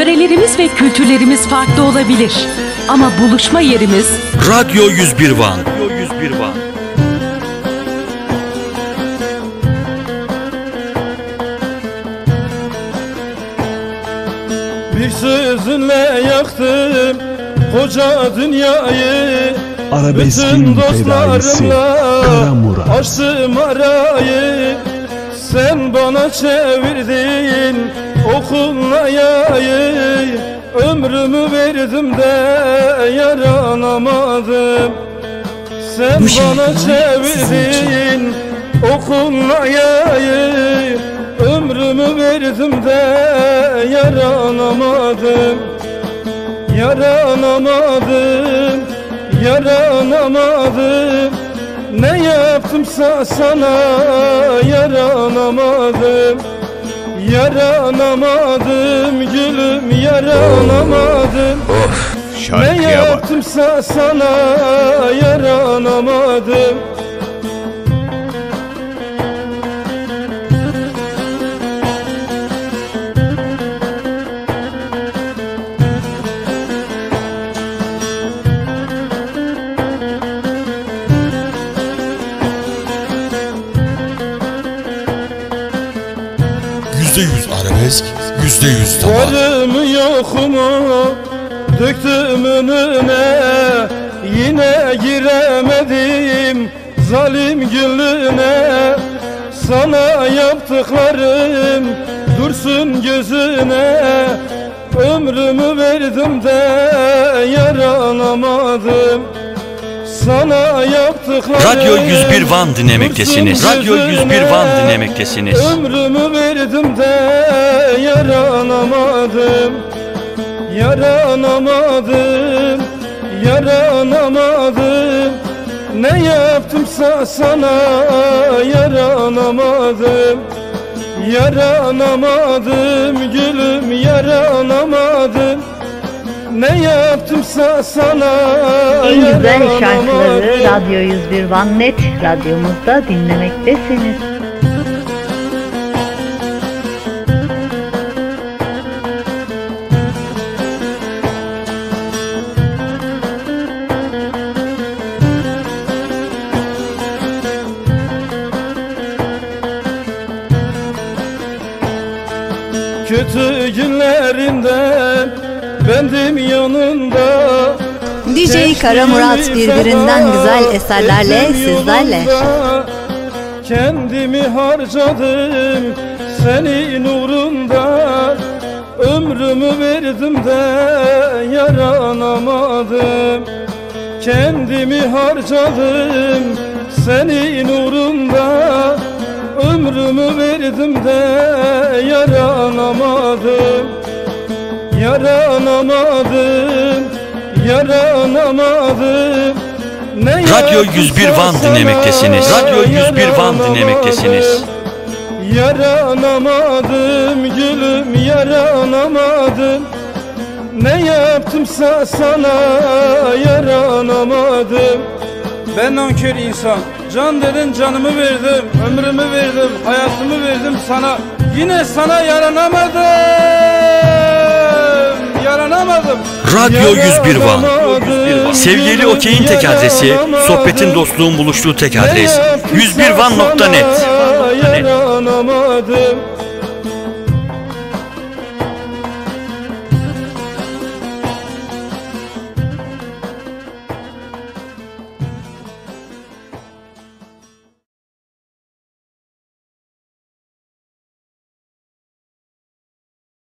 Yörelerimiz ve kültürlerimiz farklı olabilir. Ama buluşma yerimiz Radyo 101 Van. Radyo 101 Van. Bir sözünle yaktım koca dünyayı Arabeskin Bütün dostlarımla Kara Murat. açtım arayı Sen bana çevirdin okunla yayı Ömrümü verdim de yaranamadım Sen Bu bana çevirdin okunla yayı Ömrümü verdim de yaranamadım Yaranamadım, yaranamadım Ne yaptımsa sana yaranamadım Yaranamadım gülüm yaranamadım Ne Şarkıya bak. yaptımsa sana yaranamadım %100 arabesk, %100 taban. Varım yokumu döktüm önüne Yine giremedim zalim gülüne Sana yaptıklarım dursun gözüne. Ömrümü verdim de yaranamadım Radyo 101 Van dinlemektesiniz. Radyo 101 gözüne. Van dinlemektesiniz. Ömrümü verdim de yaranamadım Yaranamadım Yaranamadım Ne yaptımsa sana yaranamadım Yaranamadım gülüm yaranamadım Ne yaptımsa sana En güzel şarkıları. Radyo 101 Van Net radyomuzda dinlemektesiniz. Kötü günlerinden bendim yanında. DJ Kara Murat birbirinden güzel eserlerle sizlerle. Kendimi harcadım senin uğrunda Ömrümü verdim de yaranamadım. Kendimi harcadım senin uğrunda Ömrümü verdim de Yaranamadım, yaranamadım. Ne Radyo 101 Van dinlemektesiniz. Radyo 101 Van dinlemektesiniz. Yaranamadım gülüm yaranamadım. Ne yaptımsa sana yaranamadım. Ben nankör insan. Can dedin canımı verdim. Ömrümü verdim Hayatımı verdim sana. Yine sana yaranamadım Yaranamadım Radyo 101 Van. Sevgili Okey'in tek adresi, sohbetin dostluğun buluştuğu tek adres. Ne yaptımsa 101van.net. sana Yaranamadım